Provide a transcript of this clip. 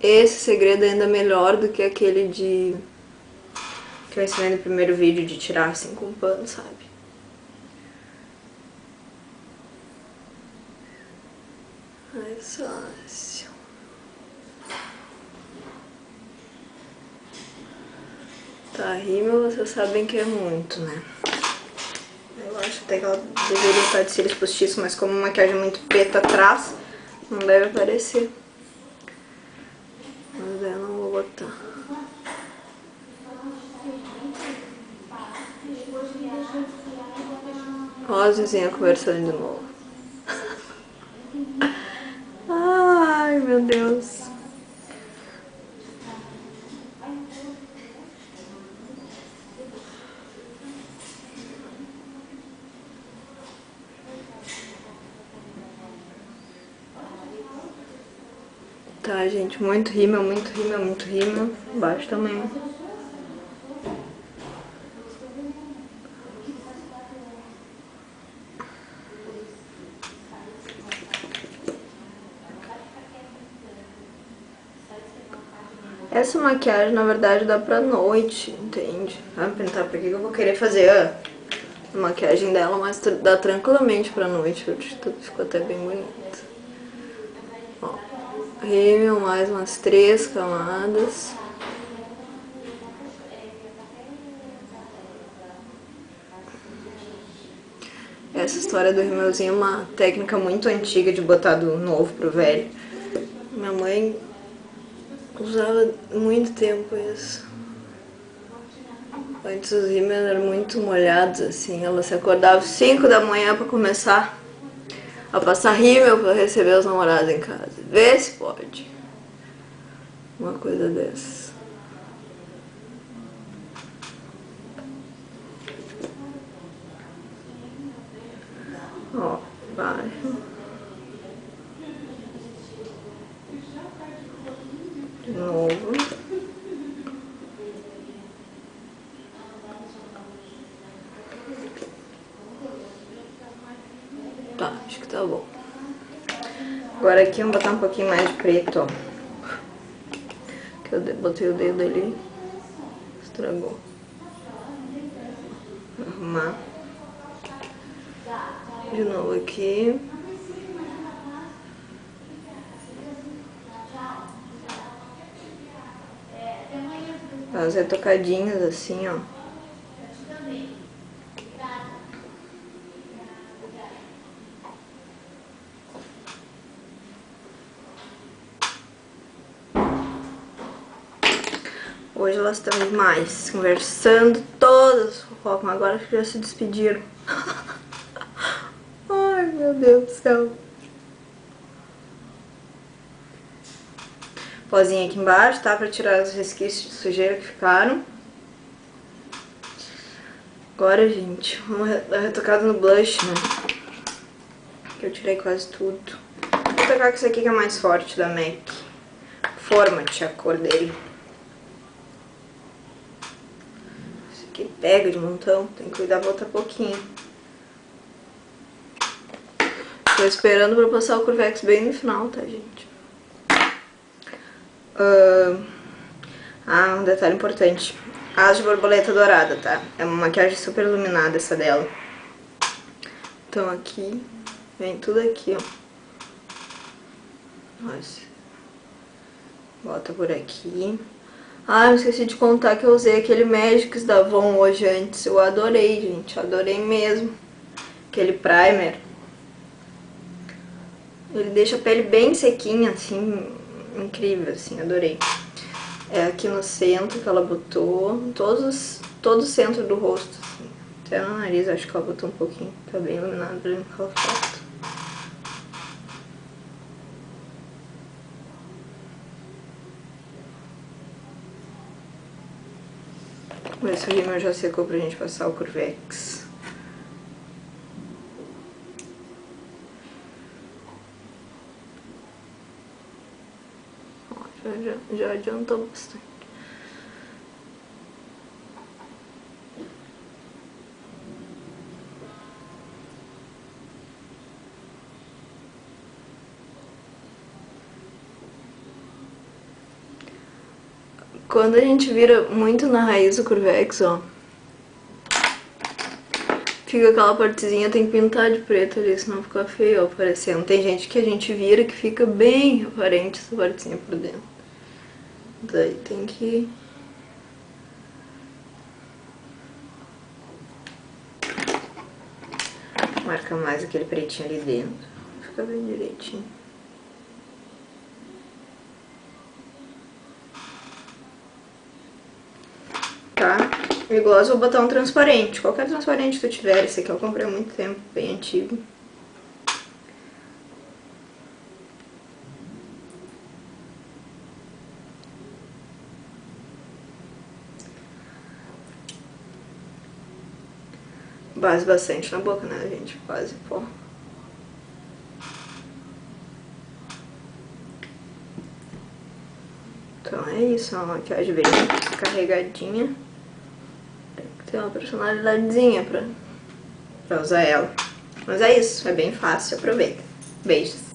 esse segredo é ainda melhor do que aquele de... Que eu ensinei no primeiro vídeo de tirar assim com pano, sabe? Mais fácil. Tá, rímel vocês sabem que é muito, né? Eu acho até que ela deveria estar de cílios postiços, mas como a maquiagem é muito preta atrás, não deve aparecer. Botar. Ó a vizinha conversando de novo. Ai, meu Deus. Tá, gente, muito rímel, muito rímel, muito rímel. Baixo também. Essa maquiagem, na verdade, dá pra noite, entende? Vai me perguntar por que eu vou querer fazer a maquiagem dela, mas dá tranquilamente pra noite. Ficou até bem bonito. Rímel, mais umas três camadas. Essa história do rímelzinho é uma técnica muito antiga de botar do novo pro velho. Minha mãe usava muito tempo isso. Antes os rímel eram muito molhados, assim. Ela se acordava às 5 da manhã pra começar a passar rímel pra receber os namorados em casa. Vê se pode. Uma coisa dessas. Ó, vai. De novo. Tá, acho que tá bom. Agora aqui vamos botar um pouquinho mais de preto, ó. Que eu botei o dedo ali. Estragou. Arrumar. De novo aqui. Fazer tocadinhas assim, ó. Hoje elas estão demais, conversando todas fofocas, mas agora que já se despediram. Ai, meu Deus do céu. Pozinho aqui embaixo, tá? Pra tirar os resquícios de sujeira que ficaram. Agora, gente, vamos dar no blush, né? Que eu tirei quase tudo. Vou tocar com esse aqui que é mais forte da MAC. Format, a cor dele. Aqui pega de montão, tem que cuidar, volta pouquinho. Tô esperando pra passar o Curvex bem no final, tá, gente? Ah, um detalhe importante. As de borboleta dourada, tá? É uma maquiagem super iluminada essa dela. Então aqui, vem tudo aqui, ó. Nossa. Bota por aqui. Ah, eu esqueci de contar que eu usei aquele Magics da Avon hoje antes. Eu adorei, gente. Adorei mesmo. Aquele primer. Ele deixa a pele bem sequinha, assim, incrível, assim, adorei. É aqui no centro que ela botou, todos, todo o centro do rosto, assim. Até no nariz acho que ela botou um pouquinho, tá bem iluminado pra aquela foto. Esse rímel já secou pra gente passar o Curvex. já, já adiantou bastante. Quando a gente vira muito na raiz do Curvex, ó, fica aquela partezinha, tem que pintar de preto ali, senão fica feio aparecendo. Tem gente que a gente vira que fica bem aparente essa partezinha por dentro. Daí tem que... Marca mais aquele pretinho ali dentro. Fica bem direitinho. Tá? E gloss vou botar um transparente. Qualquer transparente que tu tiver. Esse aqui eu comprei há muito tempo, bem antigo. Base bastante na boca, né, gente? Quase, pô. Então é isso, uma maquiagem bem carregadinha. Tem uma personalidadezinha pra, pra usar ela. Mas é isso, é bem fácil, aproveita. Beijos!